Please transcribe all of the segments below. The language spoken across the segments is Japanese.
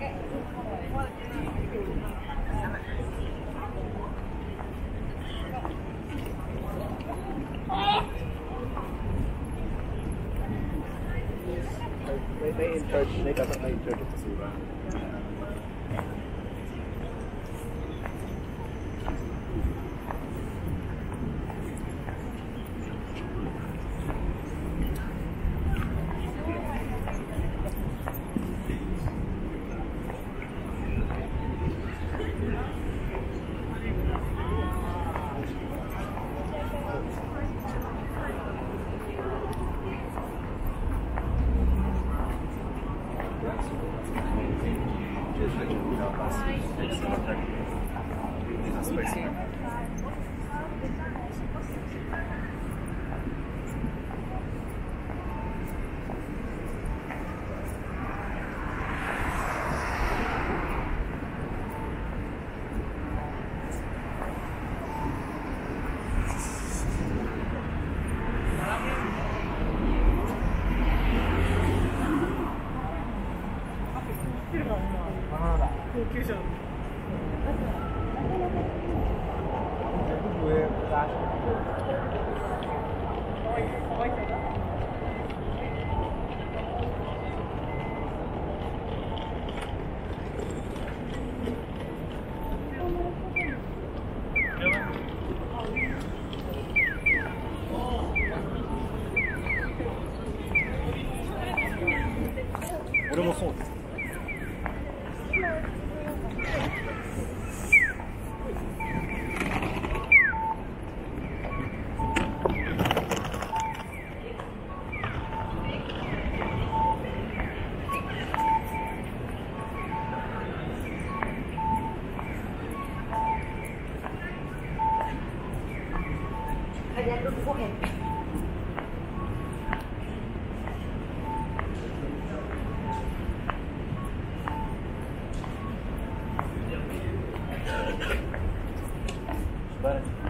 They, they in church, they definitely in church. 救急車の。俺もそうです。Yeah. but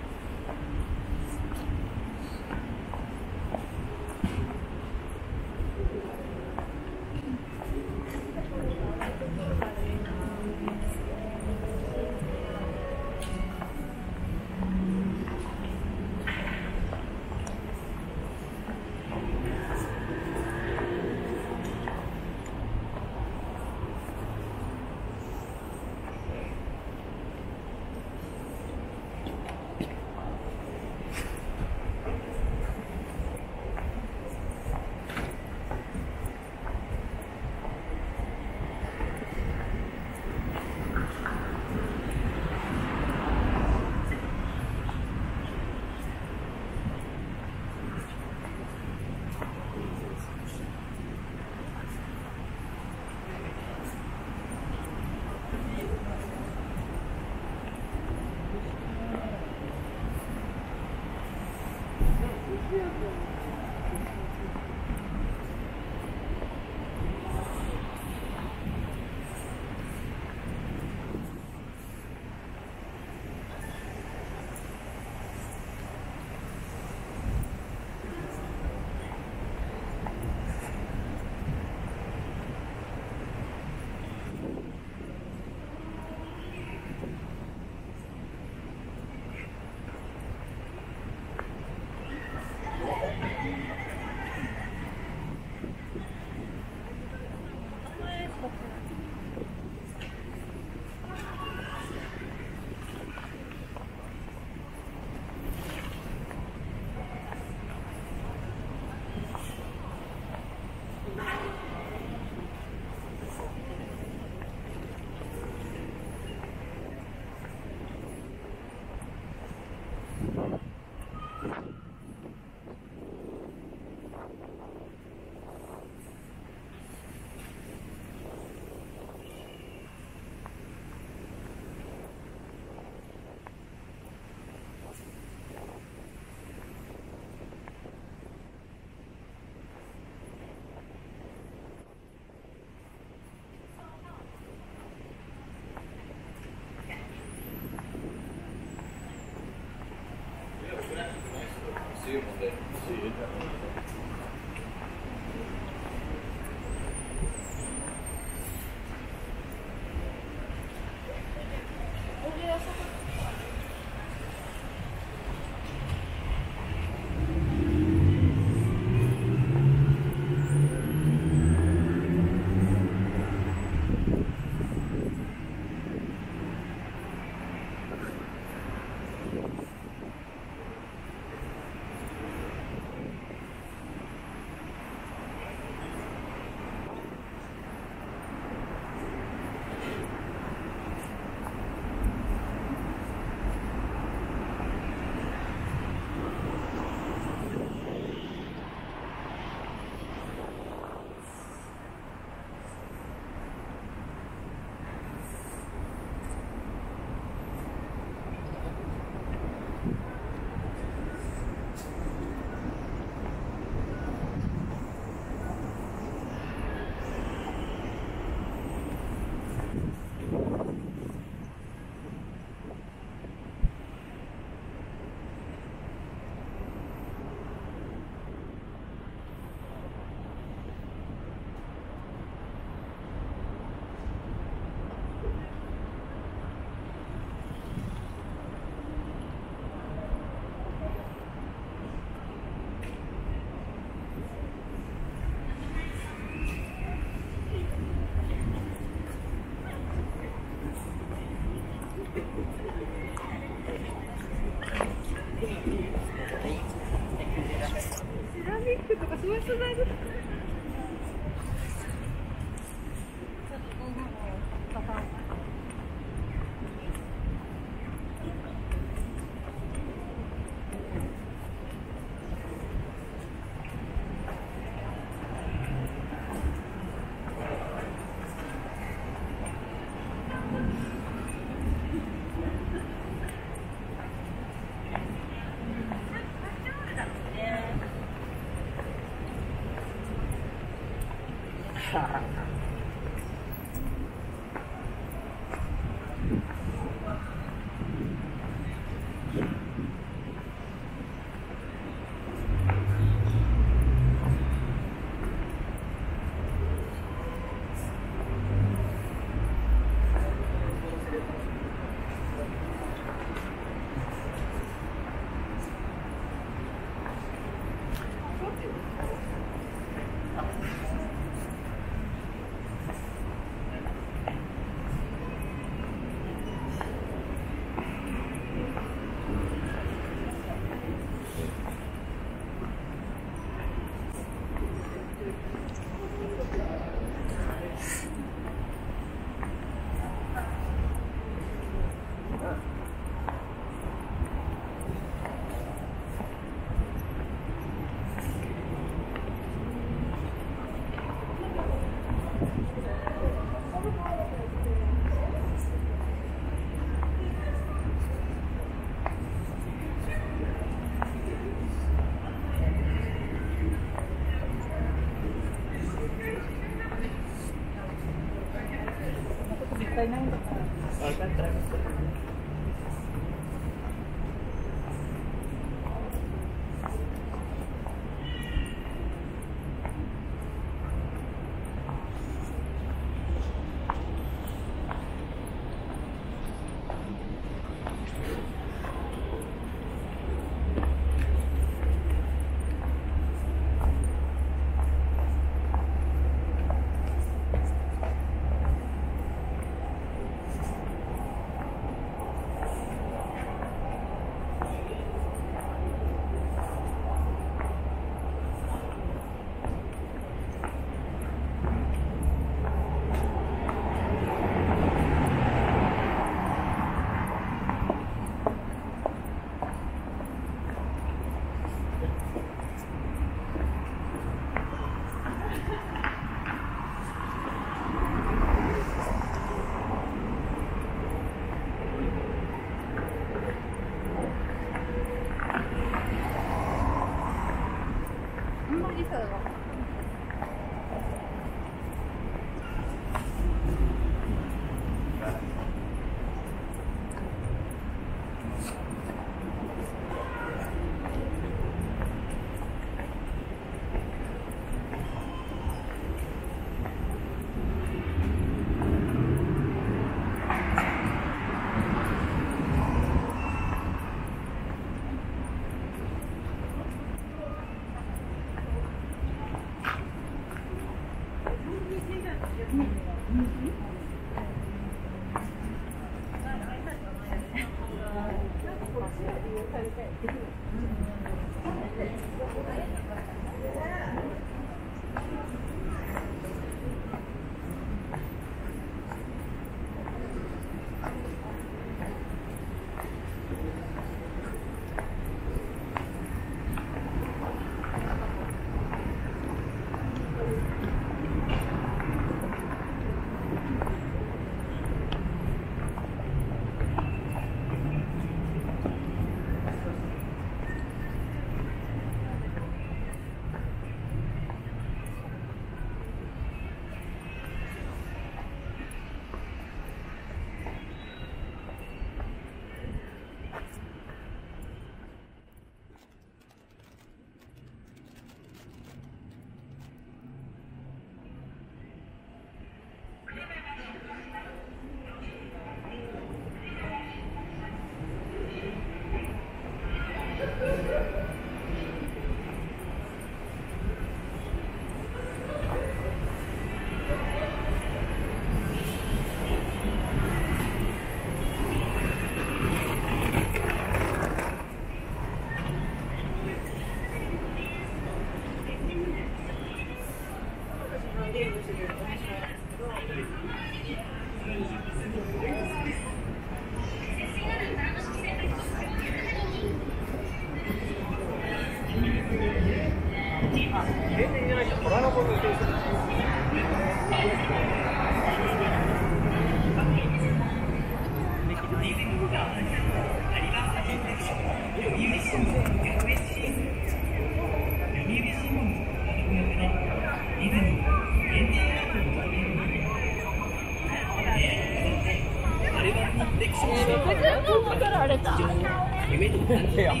夢と感じて読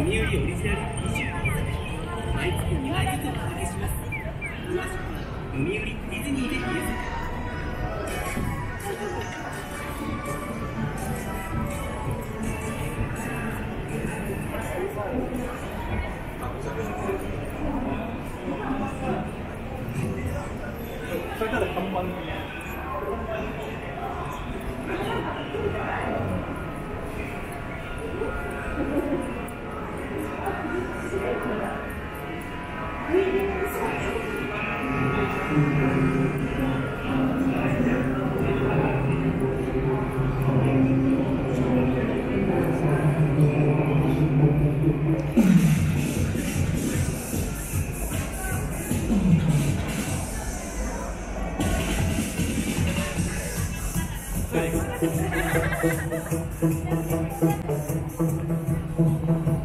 売オリジナル25作毎月2枚ずつお届けします。詳しく読売ディズニーで検索それから看板对。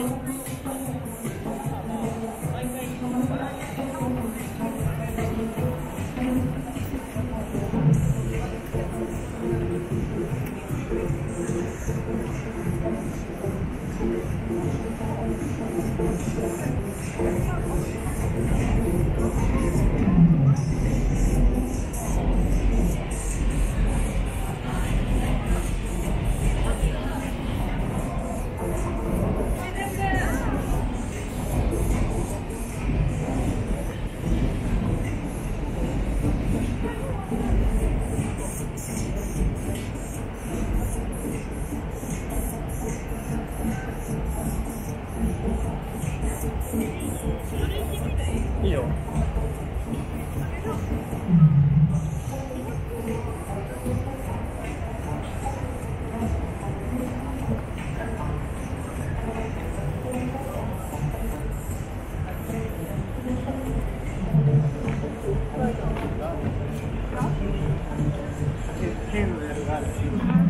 い Hindergarten.